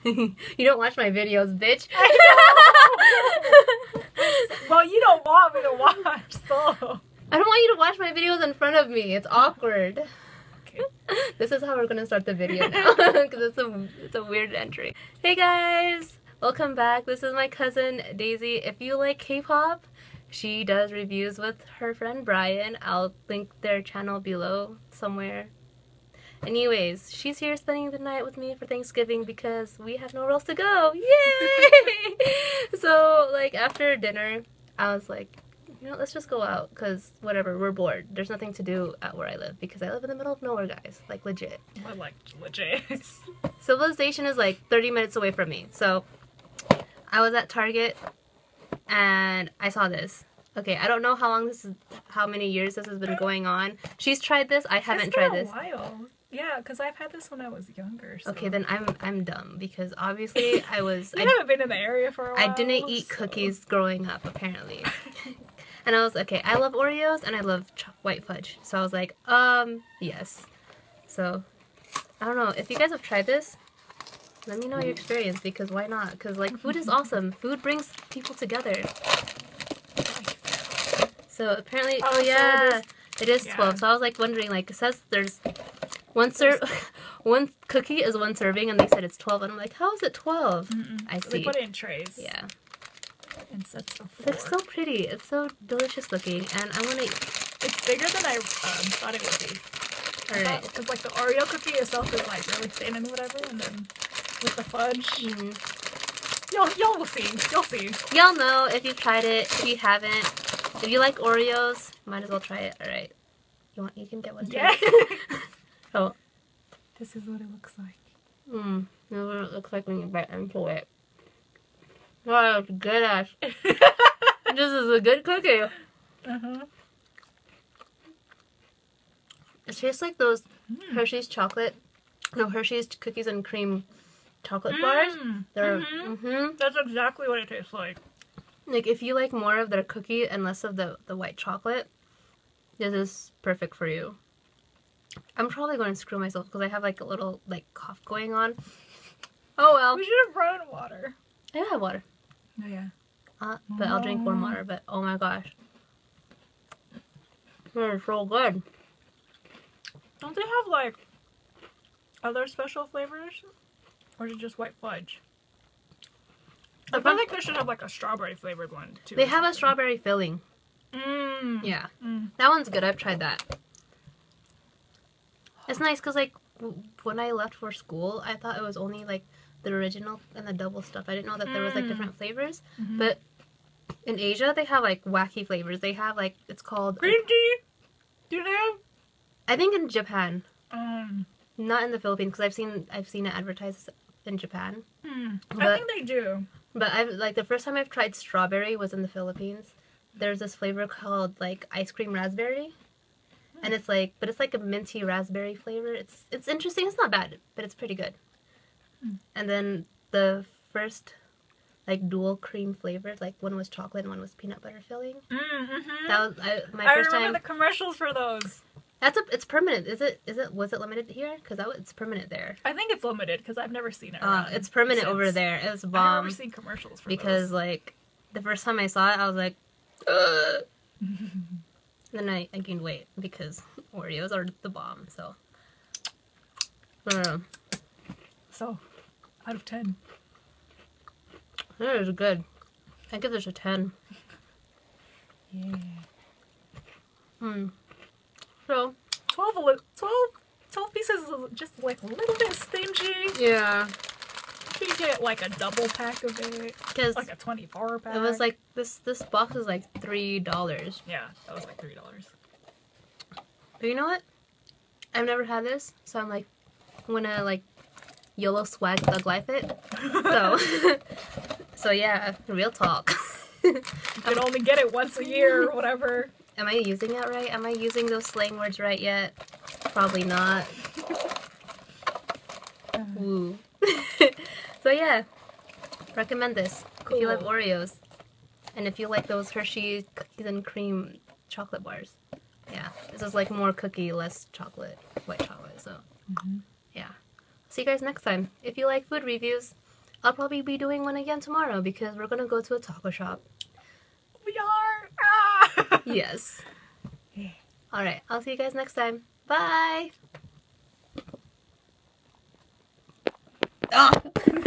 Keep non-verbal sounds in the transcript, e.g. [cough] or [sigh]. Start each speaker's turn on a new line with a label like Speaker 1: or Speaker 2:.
Speaker 1: [laughs] you don't watch my videos, bitch. [laughs]
Speaker 2: well, you don't want me to watch, so.
Speaker 1: I don't want you to watch my videos in front of me. It's awkward.
Speaker 2: Okay. [laughs]
Speaker 1: This is how we're gonna start the video now because it's a it's a weird entry. Hey guys, welcome back. This is my cousin Daisy. If you like K-pop, she does reviews with her friend Brian. I'll link their channel below somewhere. Anyways, she's here spending the night with me for Thanksgiving because we have nowhere else to go. Yay! [laughs] so like after dinner, I was like, you know, let's just go out because whatever, we're bored. There's nothing to do at where I live because I live in the middle of nowhere, guys. Like legit.
Speaker 2: I like legit. [laughs]
Speaker 1: Civilization is like 30 minutes away from me. So I was at Target and I saw this. Okay, I don't know how long this is, how many years this has been going on. She's tried this. I haven't
Speaker 2: It's
Speaker 1: tried this.
Speaker 2: while. Yeah, because I've had this when I was younger. So.
Speaker 1: Okay, then I'm I'm dumb because obviously [laughs] I was
Speaker 2: You
Speaker 1: I,
Speaker 2: haven't been in the area for a while.
Speaker 1: I didn't eat
Speaker 2: so-
Speaker 1: cookies growing up apparently. [laughs] and I was okay, I love Oreos and I love ch- white fudge. So I was like, um, yes. So I don't know if you guys have tried this. Let me know your experience because why not? Because like food is [laughs] awesome. Food brings people together. So apparently,
Speaker 2: Oh,
Speaker 1: oh,
Speaker 2: so it
Speaker 1: yeah,
Speaker 2: is-
Speaker 1: it is
Speaker 2: yeah.
Speaker 1: twelve. So I was like wondering, like it says there's one ser- [laughs] one cookie is one serving, and they said it's twelve, and I'm like, how is it 12
Speaker 2: Mm-mm.
Speaker 1: I
Speaker 2: They put it in trays.
Speaker 1: Yeah,
Speaker 2: In sets of
Speaker 1: they're so pretty. It's so delicious looking, and I want to.
Speaker 2: It's bigger than I um, thought it would be.
Speaker 1: All right.
Speaker 2: Because like the Oreo cookie itself is like really thin and whatever, and then with the fudge,
Speaker 1: Mhm.
Speaker 2: y'all y'all will see. Y'all see.
Speaker 1: Y'all know if you've tried it. If you haven't, if you like Oreos, might as well try it. All right. You want? You can get one. too.
Speaker 2: Yeah. [laughs]
Speaker 1: Oh.
Speaker 2: This is what it looks like.
Speaker 1: Hmm. This is what it looks like when you bite into it. Oh, it's good ass. [laughs] this is a good cookie.
Speaker 2: uh-huh.
Speaker 1: It tastes like those
Speaker 2: Mm.
Speaker 1: Hershey's chocolate, no Hershey's cookies and cream chocolate bars.
Speaker 2: Mm.
Speaker 1: They're
Speaker 2: Mhm.
Speaker 1: hmm
Speaker 2: That's exactly what it tastes like.
Speaker 1: like if you like more of their cookie and less of the the white chocolate, this is perfect for you. I'm probably going to screw myself because I have like a little like cough going on. Oh well.
Speaker 2: We should have brought in water.
Speaker 1: I have water,
Speaker 2: Oh yeah.
Speaker 1: uh, but I'll drink warm water. But oh my gosh, they're so good.
Speaker 2: Don't they have like other special flavors, or is it just white fudge? I feel like they should have like a strawberry flavored one too.
Speaker 1: They have a strawberry filling.
Speaker 2: Mmm.
Speaker 1: Yeah.
Speaker 2: Mm.
Speaker 1: That one's good. I've tried that. It's nice because like when I left for school, I thought it was only like the original and the double stuff. I didn't know that there was like
Speaker 2: Mm.
Speaker 1: different flavors.
Speaker 2: Mhm.
Speaker 1: But in Asia, they have like wacky flavors. They have like it's called.
Speaker 2: Green tea. Do they have?
Speaker 1: I think in Japan,
Speaker 2: Um.
Speaker 1: not in the Philippines, because I've seen I've seen it advertised in Japan.
Speaker 2: hmm. I think they do.
Speaker 1: But I've like the first time I've tried strawberry was in the Philippines. There's this flavor called like ice cream raspberry. And it's like but it's like a minty raspberry flavor. It's it's interesting. It's not bad, but it's pretty good.
Speaker 2: Hmm.
Speaker 1: And then the first like dual cream flavored, like one was chocolate and one was peanut butter filling.
Speaker 2: Mm-hmm.
Speaker 1: That was I, my
Speaker 2: I
Speaker 1: first
Speaker 2: remember
Speaker 1: time.
Speaker 2: the commercials for those.
Speaker 1: That's a it's permanent. Is it is it was it limited here? Was, it's permanent there.
Speaker 2: I think it's limited because I've never seen it.
Speaker 1: Uh, it's permanent over
Speaker 2: since.
Speaker 1: there. It's
Speaker 2: I've never seen commercials for
Speaker 1: because like the first time I saw it, I was like, [laughs] Ugh. then I, I gained weight because Oreos are the bomb. So, I don't know.
Speaker 2: those. So, out of ten.
Speaker 1: It is good. I give this a ten.
Speaker 2: Yeah.
Speaker 1: Hmm. So
Speaker 2: 12, 12, 12 pieces is just like a little bit stingy.
Speaker 1: yeah,
Speaker 2: You get like a double pack of it,
Speaker 1: because
Speaker 2: like a 24 pack.
Speaker 1: it was like this this box is like three dollars.
Speaker 2: yeah, that was like $3.
Speaker 1: But you know what? I've never had this, so I'm like, I'm gonna like YOLO swag thug life it. So, [laughs] [laughs] so yeah, real talk.
Speaker 2: You can only get it once a year or whatever.
Speaker 1: Am I using it right? Am I using those slang words right yet? Probably not. [laughs] Woo. So yeah, recommend this if you love Oreos, and if you like those Hershey cookies and cream chocolate bars. Yeah, this is like more cookie, less chocolate, white chocolate. So
Speaker 2: Mhm.
Speaker 1: yeah, see you guys next time. If you like food reviews, I'll probably be doing one again tomorrow because we're gonna go to a taco shop.
Speaker 2: We are. Ah! [laughs]
Speaker 1: Yes. All right. I'll see you guys next time. Bye. Ah.